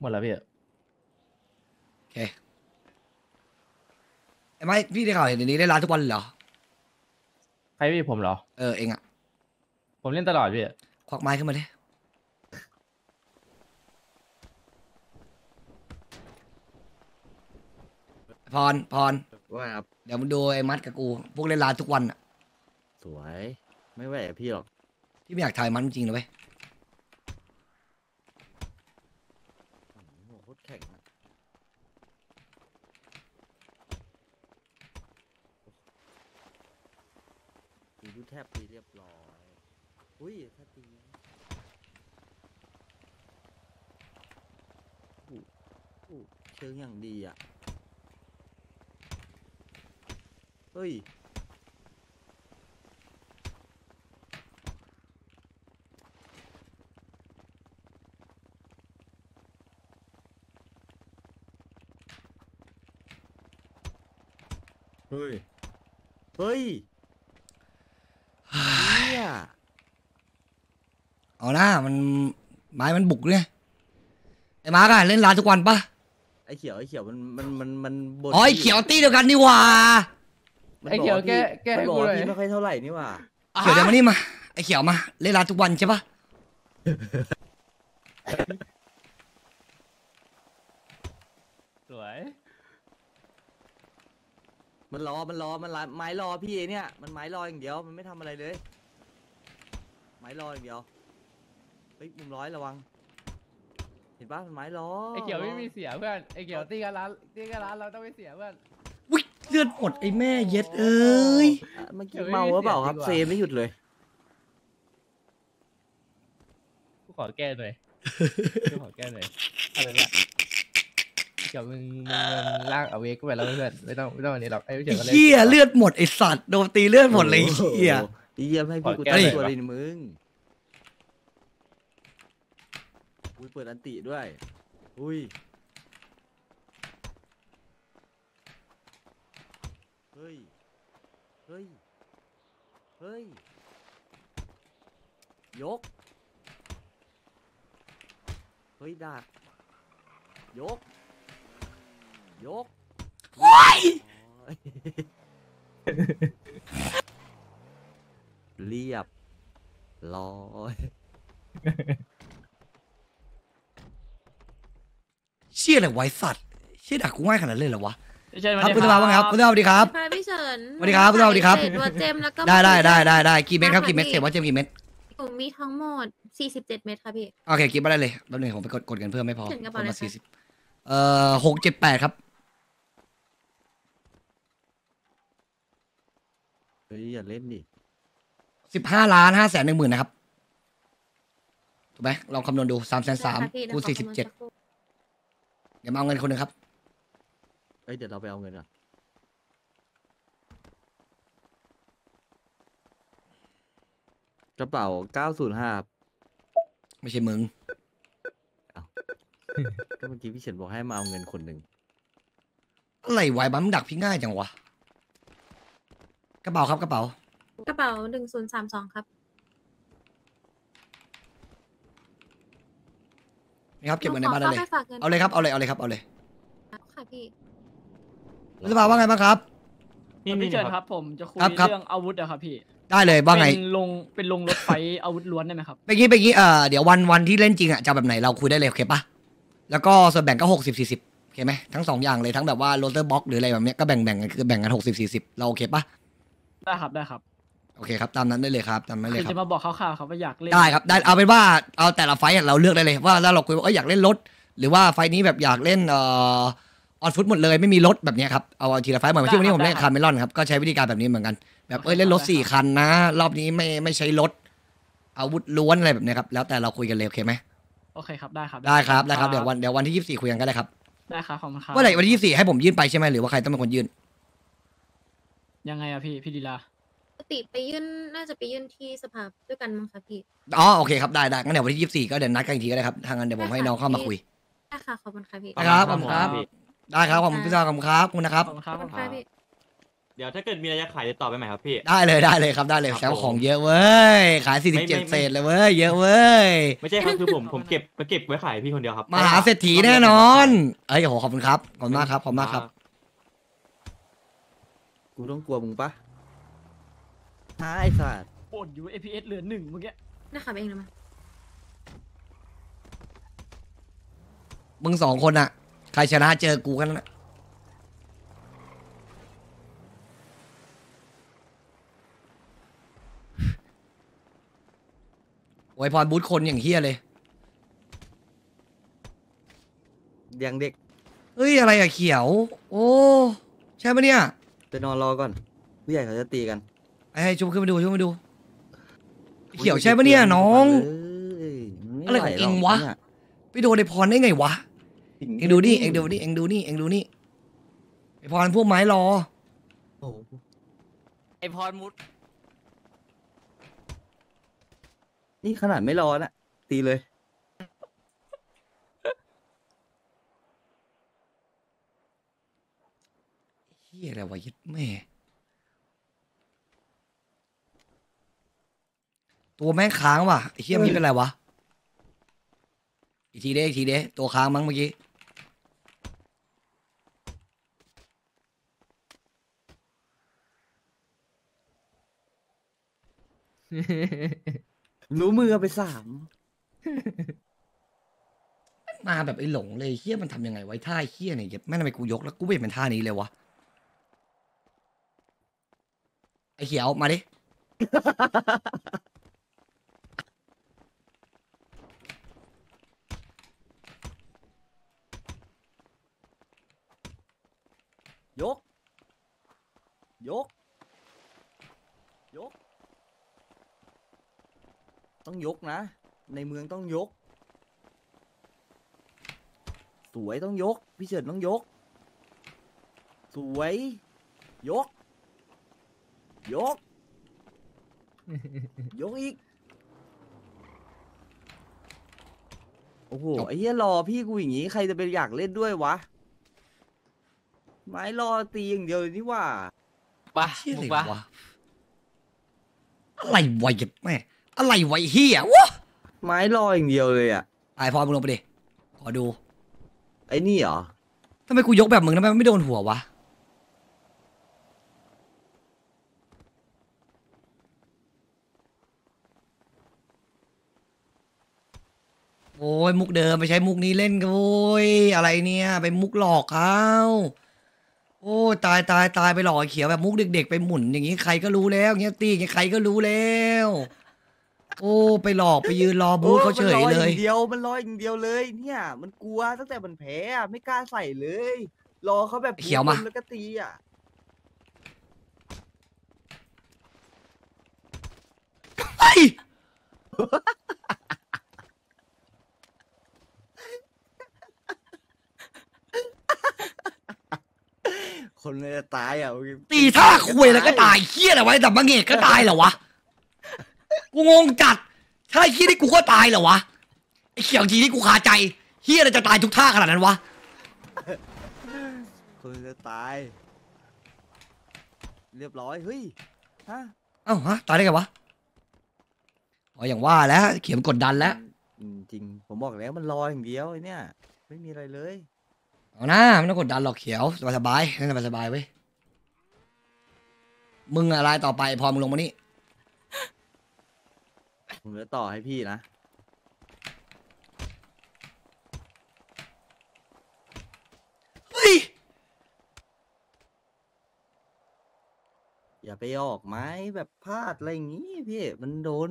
หมดแล้วพี่โอเคไอ้ไม้พี่ได้ข่าวเห็นเดี๋ยวนี้ได้ร้านทุกวันเลยเหรอ ใครพี่ผมเหรอ เออเองอะผมเล่นตลอดพี่ควักไม้ขึ้นมาดิพรพรว่าครับเดี๋ยวมึงดูไอ้มัดกับกู พวกเล่นร้านทุกวันอะสวย ไม่ไหวกับพี่หรอก พี่ไม่อยากถ่ายมันจริงๆเลยเว้ย โอ้โหโคตรแข็งอะตีดู แทบตีเรียบร้อย อุ้ยถ้าตีอู้อู้เชิงอย่างดีอะ เฮ้ย เฮ้ย เฮ้ย เอาหน้ามันไม้มันบุกเนี่ยไอ้มาร์กอะเล่นร้านทุกวันปะไอ้เขียวไอ้เขียวมันมันมันมันบ่นอ๋อไอ้พี่เขียวตี้เดียวกันนี่หว่ามันไอ้บเขียวว่าแก้พี่แก้มันให้บอกกูว่าหน่อย พี่ไม่ค่อยเท่าไหร่นี่หว่าเขียวเดี๋ยวมานี่มาไอ้เขียวมาเล่นร้านทุกวันใช่ปะสวยมันรอมันรอมันรอไม้รอพี่เนี่ย มันไม้รออย่างเดียวมันไม่ทำอะไรเลย ไม้รออย่างเดียว เฮ้ยมุมร้อยระวัง เห็นปะมันไม้รอไอ้เขียวไม่มีเสียเพื่อนไอ้เขียวตีกันร้านตีกันร้านเราต้องไม่เสียเพื่อนวิเลือดหมดไอ้แม่เย็ดเอ้ยอะเมื่อกี้เดี๋ยวไม่เมาหรือเปล่าครับมีเซเสียงดีกว่าไม่หยุดเลยกูขอแก้หน่อยกูขอแก้หน่อยอะไรเนี่ยไอ้เขียวมึงมึงมึงลากเอาเวกกูไปแล้วเพื่อนไม่ต้องไม่ต้องอันนี้หรอกไอ้เขีไอ้ยวก็เล่นเหี้ยเลือดหมดไอ้สัตว์โดนตีเลือดหมดเลยไอ้เหี้ยโอ้โหเยี่ยมให้พี่กูขอแก้ตั้งหน่อยตัววะดิมึง อุ้ยเปิดอันติด้วย อุ้ย เฮ้ย เฮ้ย เฮ้ย ยก เฮ้ยดักยก ยกว้ายเรียบร้อย ชี่ยอะไรไวะไอ้สัตว์เชี่ยดักกูง่ายขนาดนั้นเลยเหรอวะเชิญคมารับเลยคุณสภาว่าไงครับคุณสภาสวัสดีครับค่ะพี่เฉินสวัสดีครับสวัสดีครับ เศษวัดเจมแล้วก็ ได้ได้ได้ได้ได้กี่เม็ดครับกี่เม็ดเสียว่าเจมส์กี่เม็ดผมมีทั้งหมด 47 เม็ดค่ะพี่ โอเคกินมาได้เลยแป๊บนึงผมไปกดกดกันเพิ่มไม่พอเขียนกระคเป๋านเลยละค่ะสี่สิบเอ่อหกเจ็ดแปดครับเฮ้ยอย่าเล่นดิสิบห้าล้านห้าแสนหนึ่งหมื่นนะครับถูกไหมลองคำนวณดูสามแสนสามได้ค่ะพี่คูณดี๋ยวขอสี่สิบคำนวณเจ็ดสักครู่ เดี๋ยวมาเอาเงินคนหนึ่งครับ เอ้ยเดี๋ยวเราไปเอาเงินก่อนกระเป๋า905ครับไม่ใช่มึง ก็เมื่อกี้พี่เฉินบอกให้มาเอาเงินคนหนึ่งอะไรไวะบัมนดักพี่ง่ายจังวะ กระเป๋าครับกระเป๋า กระเป๋า1032ครับ นี่ครับเก็บเงินในบ้านได้เลยหขอข้ไปฝากเงินเอาเลยครับ เอาเลย เอาเลยครับ เอาเลยค่ะพี่คุณสภาว่าไงบ้างครับ นี่พี่เชิญครับ ผมจะคุยครับครับเรื่องอาวุธอะครับพี่ ได้เลยว่าไง เป็นลง เป็นลงรถไฟอาวุธล้วนได้ไหมครับเป็นงี้เป็นงี้เอ่อเดี๋ยววันวันที่เล่นจริงอะจะเอาแบบไหนเราคุยได้เลยโอเคปะแล้วก็ส่วนแบ่งก็หกสิบสี่สิบโอเคไหมทั้งสองอย่างเลยทั้งแบบว่า looter box หรืออะไรแบบเนี้ยก็แบ่งแบ่งกันคือแบ่งกันหกสิบสี่สิบเราโอเคปะได้ครับได้ครับ โอเคครับตามนั้นได้เลยครับตามนั้นเลยคือครับ จะมาบอกคร่าวๆครับว่าอยากเล่นได้ครับได้เอาเป็นว่าเอาแต่ละ fight อะเราเลือกได้เลยว่าถ้าเราคุยว่าเอ้ยอยากเล่นรถ หรือว่า fight นี้แบบอยากเล่นเอ่อ on foot หมดเลยไม่มีรถแบบเนี้ยครับเอาทีละไฟต์เหมือนที่วันนี้ผมเล่นคาร์เมลอนครับก็ใช้วิธีการแบบนี้เหมือนกัน แบบเอ้ยเล่นรถสี่คันนะ รอบนี้ไม่ไม่ใช้รถอาวุธล้วนอะไรแบบเนี้ยครับแล้วแต่เราคุยกันเลยโอเคไหมโอเคครับได้ครับได้ครับได้ครับเดี๋ยววันเดี๋ยววันที่ยี่สิบสี่คุยกันก็ได้ครับได้ครับขอบคุณครับเมื่อไหร่วันที่ยี่สิบสี่ให้ผมยื่นไปใช่ไหมหรือว่าใครต้องเป็นคนยื่นยังไงอะพี่พี่ดีลาปก ติไปยื่นน่าจะไปยื่นที่สภาด้วยกันมั้งคะพี่ อ๋อโอเคครับได้ได้งั้นเดี๋ยววันที่ยี่สิบสี่ก็เดี๋ยวนัดกันอีกทีก็ได้ครับทางนั้นเดี๋ยวผมให้น้องเข้ามาคุยได้ค่ะขอบคุณค่ะพี่ได้ครับขอบคุณครับได้ครับขอบคุณพี่ซาขอบคุณครับขอบคุณนะครับ ขอบคุณคขรัอบบคุณค่ะพี่ เดี๋ยวถ้าเกิดมีอะไรจะขายติดต่อไปใหม่ครับพี่ ได้เลยได้เลยครับได้เลยครับแซวผมของเยอะเว้ยขายสี่สิบไม่เจ็ดไม่เศษเลยเว้ยเยอะเว้ยไม่ใช่ครับคือผมผมเก็บไปเก็บไว้ขายพี่คนเดียวครับมหาเศรษฐีแน่นอนเอ้ยโหขอบคุณครับขอบคุณมากครับขอบคุณมากครับกูต้องกลัวมึงปะ หาไอ้สัตว์ปวดอยู่ APS เหลือหนึ่งเมื่อกี้นะครับเองนะมามึงสองคนอะใครชนะเจอกูกันนะโวยพรบูธคนอย่างเฮียเลยเลี้ยงเด็ก เฮ้ย อะไรอะเขียว โอ้ ใช่ปะเนี่ยไปนอนรอก่อนผู้ใหญ่เขาจะตีกัน ไอ้ชุบขึ้นมาดูชุบมาดู เขียวใช่ปะเนี่ยน้องเอ้ยมันม่อะไรของหเองหรกวะเนี่ยไปโดนไอพรได้ไงวะสิ่เอ็งดูนี่เอ็งดูนี่เอ็งดูนี่เอ็งดูนี่ไอพรพวกไม้รอโอ้โหไอพรมุด นี่ขนาดไม่รอนะตีเลยเฮียอะไรวะยึดแม่ ตัวแม่งค้างว่ะไอ้เฮียมีเป็นไรวะ อีกทีเด้อีกทีเด้ตัวค้างมั้งเมื่อกี้ รู้มือเอาไปสามมาแบบไอ้หลงเลยเฮียมันทำยังไงไว้ท่าเฮียเนี่ยเหี้ยแม่งทำไมกูยกแล้วกูไม่เห็นเป็นท่านี้เลยวะไอ้เขียวมาดิ ยก ยก ยก ต้องยกนะ ในเมืองต้องยก สวยต้องยก พี่เฉินต้องยก สวย ยก ยก ยกอีก โอ้โหจบไอ้เหี้ยรอพี่กูอย่างงี้ ใครจะไปอยากเล่นด้วยวะ ไม้รอตีอย่างเดียวเลยนี่หว่าปะเฮียมุอะไรกปะวะอะไรวะยึดแม่อะไรวะไอ้เฮียวะไม้รออย่างเดียวเลยอะไอ้พรมึงลงไปดิขอดู ไอ้นี่เหรอทำไมกูยกแบบมึงทำไมมันไม่โดนหัววะโอ้ยมุกเดิมไปใช้มุกนี้เล่นกันโว้ยอะไรเนี่ย ไปมุกหลอกเขา โอ้ยตายตายตายไปหลอกไอ้เขียวแบบมุกเด็กๆไปหมุนอย่างงี้ใครก็รู้แล้วเงี้ยตีอย่างงี้ใครก็รู้แล้ว โอ้ไปหลอกไปยืนรอบูธเขาเฉยโอ้เลมันรอยอย่างเดียวมันรออย่างเดียวเลยเนี่ย มันกลัวตั้งแต่มันแพ้อะไม่กล้าใส่เลย รอเขาแบบเขียวมาบนแล้วก็ตีอะเฮ้ย คนเลยจะตายอะตีท่าคุยแล้วก็ตายเฮี้ยอะไรไว้แต่บางเงกก็ตายเหรอวะกูงงจัดถ้าไอ้เฮี้ยนี่กูก็ตายเหรอวะไอ้เขียวทีนี่กูคาใจเฮี้ยอะไรจะตายทุกท่าขนาดนั้นวะคนเลยจะตาย เรียบร้อยเฮ้ยฮะเอ้าฮะตายได้ไงวะอ๋ออย่างว่าแล้วเขียมกดดันแล้วอืมจริงผมบอกแล้วมันรออย่างเดียวไอ้เนี่ย ไม่มีอะไรเลย เอานะไม่ต้องกดดันหรอกเขียวสบายสบายๆเล่นสบายสบายๆเว้ยมึงอะไรต่อไปพอมึงลงมานี่ผมจะต่อให้พี่นะเฮ้ยอย่าไปออกไม้แบบพลาดอะไรอย่างงี้พี่มันโดน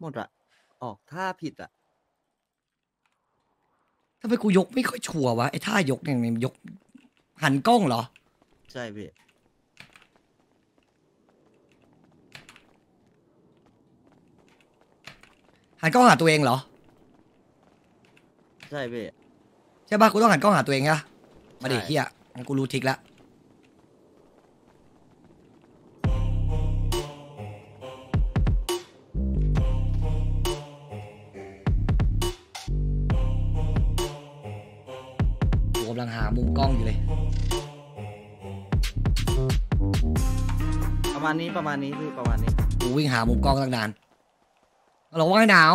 หมดอะออกท่าผิดอะ ทำไมกูยกไม่ค่อยชัวร์วะไอ้ท่ายกเนี่ยมันยก หันกล้องเหรอ ใช่พี่ หันกล้องหาตัวเองเหรอ ใช่พี่ ใช่ป่ะกูต้องหันกล้องหาตัวเองอะมาดิใช่ เฮียงั้นกูรู้ทริกแล้ว หามุมกล้องอยู่เลย ประมาณนี้ประมาณนี้พี่ประมาณนี้กูวิ่งหามุมกล้องตั้งนานฮัลโหลว่าไงหนาว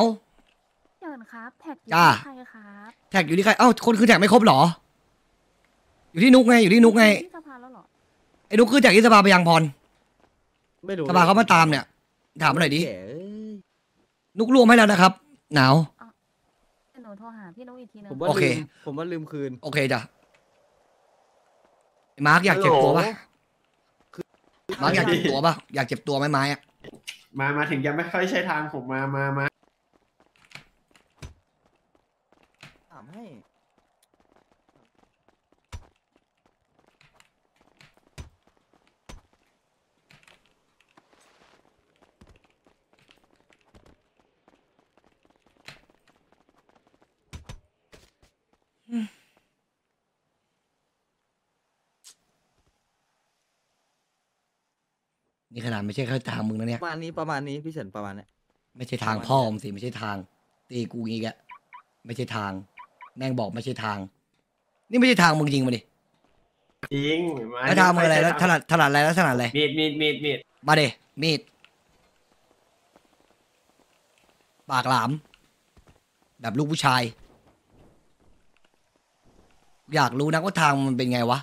เดินครับแท็กอยู่จ้าที่ใครครับแท็กอยู่ที่ใครเอ้าคนคือแท็กไม่ครบเหรอ อยู่ที่นุกไงอยู่ที่นุกไงที่สภาแล้วเหรอไอ้นุกคือแท็กที่สภาไปยังพรไม่รู้สภาเขามาตามเนี่ย ถามมาหน่อยดิแก่เอ้ยนุกรวมให้แล้วนะครับ หนาว เดี๋ยวหนูโทรหาพี่นุ๊กอีกทีนึงผมว่าโอเค ลืมผมว่าลืมคืน โอเคจ้ะไอ้ มาร์กอยากเจ็บตัวปะมาร์กอยากเจ็บตัวปะอยากเจ็บตัวไหมไม้อะมามาถึงยังไม่ค่อยใช่ทางผมมามามาถามให้ นี่ขนาดไม่ใช่แค่ทางมึงนะเนี่ย ประมาณนี้ประมาณนี้พี่เฉินประมาณเนี้ย ไม่ใช่ทางพ่อมงสิไม่ใช่ทาง ตีกูงี้แกไม่ใช่ทาง แม่งบอกไม่ใช่ทาง นี่ไม่ใช่ทางมึงจริงมาดิจริงมาแล้วทางมึงอะไรแล้วถนัดถนัดอะไรแล้วถนัดอะไรมีดมีดมีดมีดมาเดมีดปากหลาม แบบลูกผู้ชาย อยากรู้นักว่าทางมันเป็นไงวะ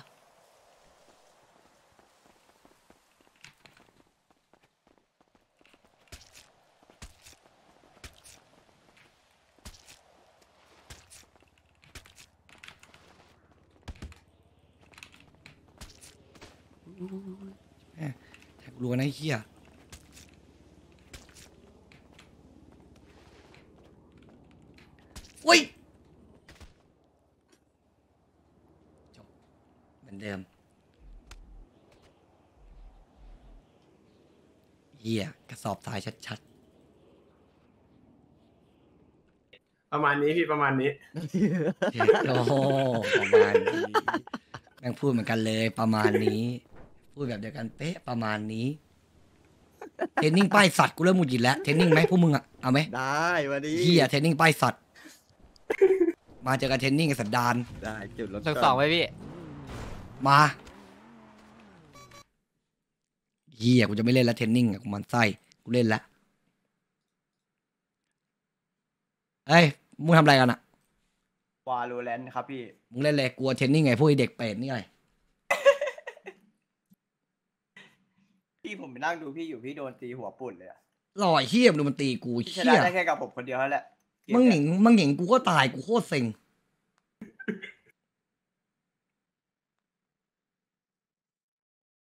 แม่แท็กรัวนะไอ้เฮียอุ้ยจบเหมือนเดิมเฮียกระสอบทรายชัดประมาณนี้พี่ประมาณนี้ ๆเจ็ดโอ้โหประมาณนี้แม่งพูดเหมือนกันเลยประมาณนี้ พูดแบบเดียวกันเป๊ะประมาณนี้ เทรนนิ่งป้ายสัตว์กูเริ่มหงุดหงิดแล้วเทรนนิ่งไหมพวกมึงอะเอาไหมได้วันนี้เฮียเทรนนิ่งป้ายสัตว์ มาเจอกันเทรนนิ่งกับสันดาน ได้จุดรถสองสองไว้พี่ มาเฮียกูจะไม่เล่นแล้วเทรนนิ่งอะกูมันไส้กูเล่นแล้วเฮ้ยมึงทำอะไรกันอะวาโลแรนครับพี่ มึงเล่นเลยกลัวเทรนนิ่งไงพวกไอ้เด็กเป็ดนี่ไง ผมไปนั่งดูพี่อยู่พี่โดนตีหัวปุ่นเลยอะหล่อยเฮียมงดูมันตีกูพี่ชเฮีนะยได้แค่กับผมคนเดียวนั่นแหละมึงหนิงมึงหนิงกูก็ตายกูโคตรเซ็ง